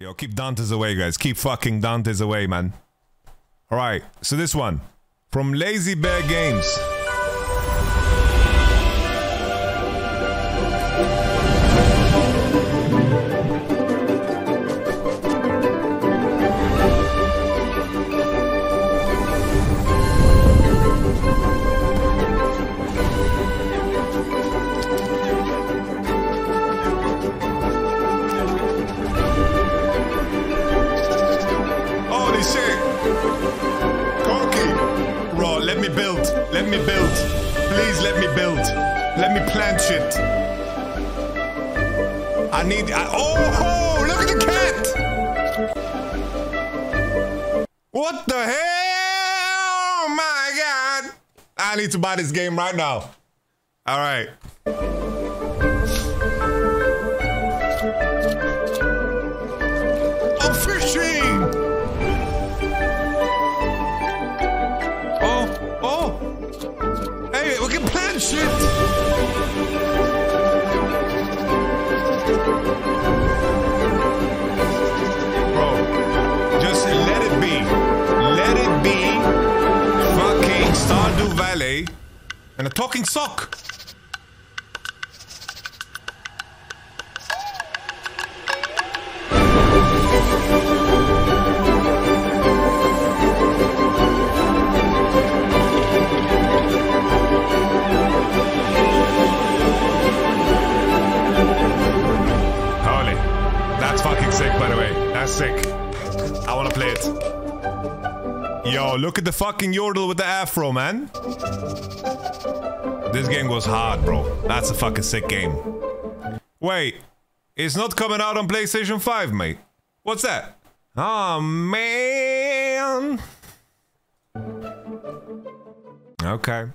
Yo, keep Dante's away, guys. Keep fucking Dante's away, man. Alright, so this one. From Lazy Bear Games. Let me build. Let me build. Please let me build. Let me plant shit. I need. I, oh, look at the cat! What the hell? Oh my god! I need to buy this game right now. All right. Shit! Bro, just let it be. Let it be fucking Stardew Valley and a talking sock. That's fucking sick, by the way. That's sick. I wanna play it. Yo, look at the fucking yordle with the afro, man. This game goes hard, bro. That's a fucking sick game. Wait, it's not coming out on PlayStation 5, mate. What's that? Oh, man. Okay.